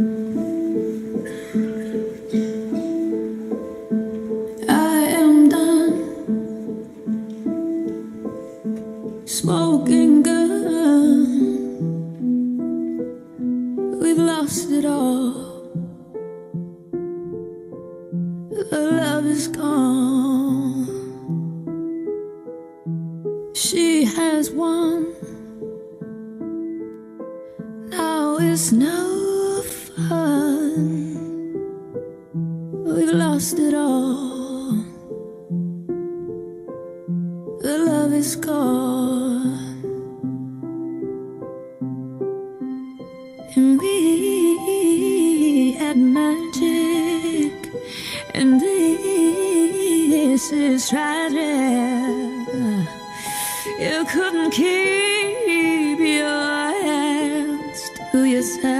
I am done smoking gun. We've lost it all. The love is gone. She has won. Now it's no. We've lost it all. The love is gone. And we had magic. And this is tragic. You couldn't keep your hands to yourself.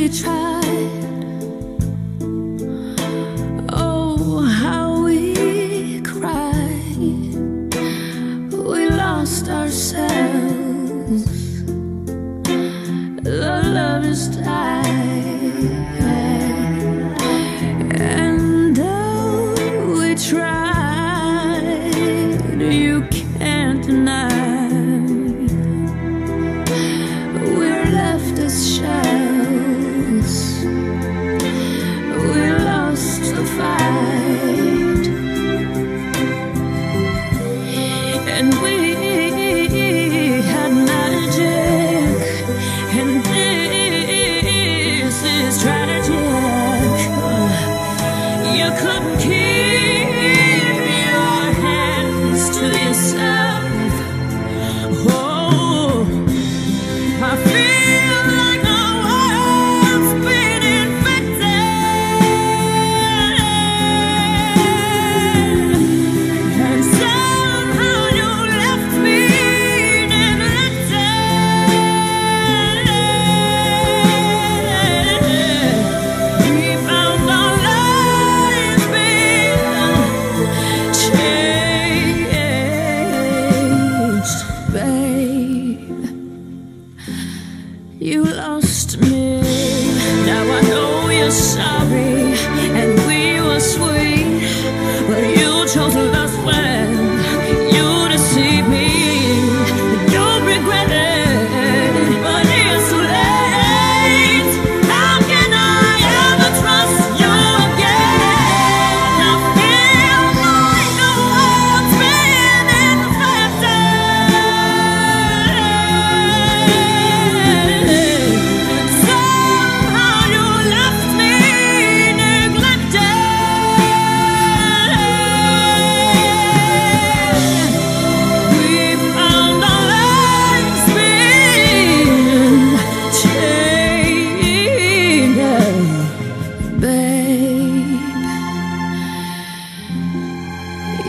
we tried. Oh, how we cried. We lost ourselves. The love is died. And though we tried, you can't deny You couldn't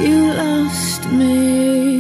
you lost me.